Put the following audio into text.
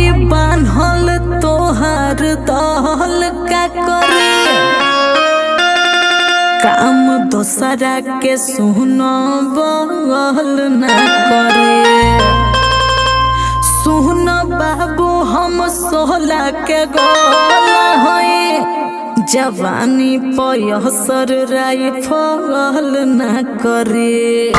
हई बांधल तोहर दहल का करे। काम दोसरा के सुन बहल ना करे। सुन बाबू, हम सोहला के गोला हई। जवानी पयसर राइफल ना करे।